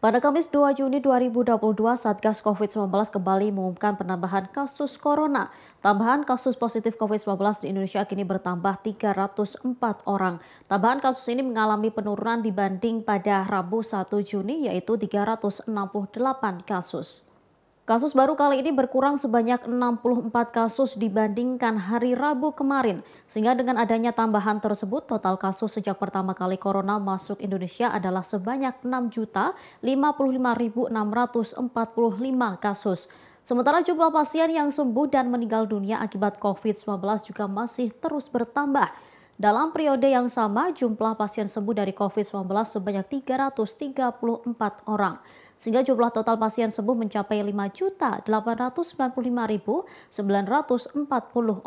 Pada Kamis 2 Juni 2022, Satgas COVID-19 kembali mengumumkan penambahan kasus corona. Tambahan kasus positif COVID-19 di Indonesia kini bertambah 304 orang. Tambahan kasus ini mengalami penurunan dibanding pada Rabu 1 Juni yaitu 368 kasus. Kasus baru kali ini berkurang sebanyak 64 kasus dibandingkan hari Rabu kemarin. Sehingga dengan adanya tambahan tersebut, total kasus sejak pertama kali corona masuk Indonesia adalah sebanyak 6.055.645 kasus. Sementara jumlah pasien yang sembuh dan meninggal dunia akibat COVID-19 juga masih terus bertambah. Dalam periode yang sama, jumlah pasien sembuh dari COVID-19 sebanyak 334 orang sehingga jumlah total pasien sembuh mencapai 5.895.940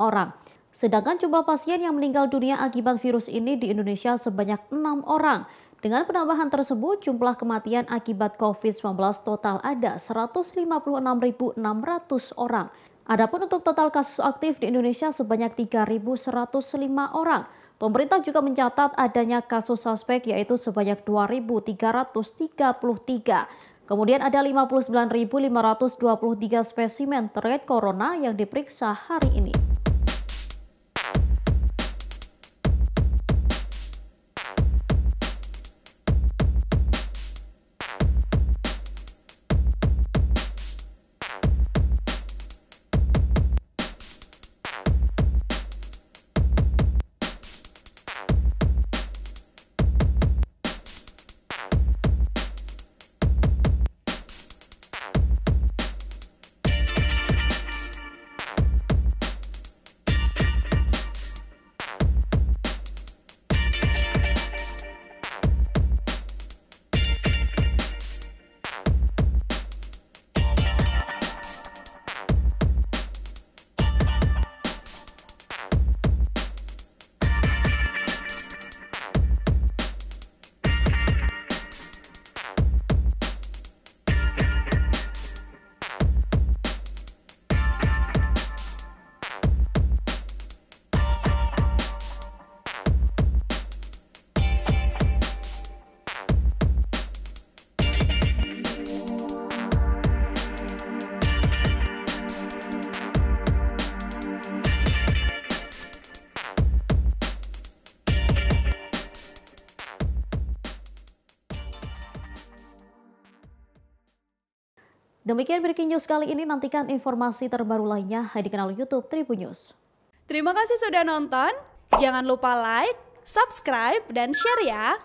orang. Sedangkan jumlah pasien yang meninggal dunia akibat virus ini di Indonesia sebanyak 6 orang. Dengan penambahan tersebut, jumlah kematian akibat COVID-19 total ada 156.600 orang. Adapun untuk total kasus aktif di Indonesia sebanyak 3.105 orang. Pemerintah juga mencatat adanya kasus suspek yaitu sebanyak 2.333. Kemudian ada 59.523 spesimen terkait corona yang diperiksa hari ini. Demikian breaking news kali ini. Nantikan informasi terbaru lainnya di kanal YouTube Tribun News. Terima kasih sudah nonton. Jangan lupa like, subscribe, dan share ya.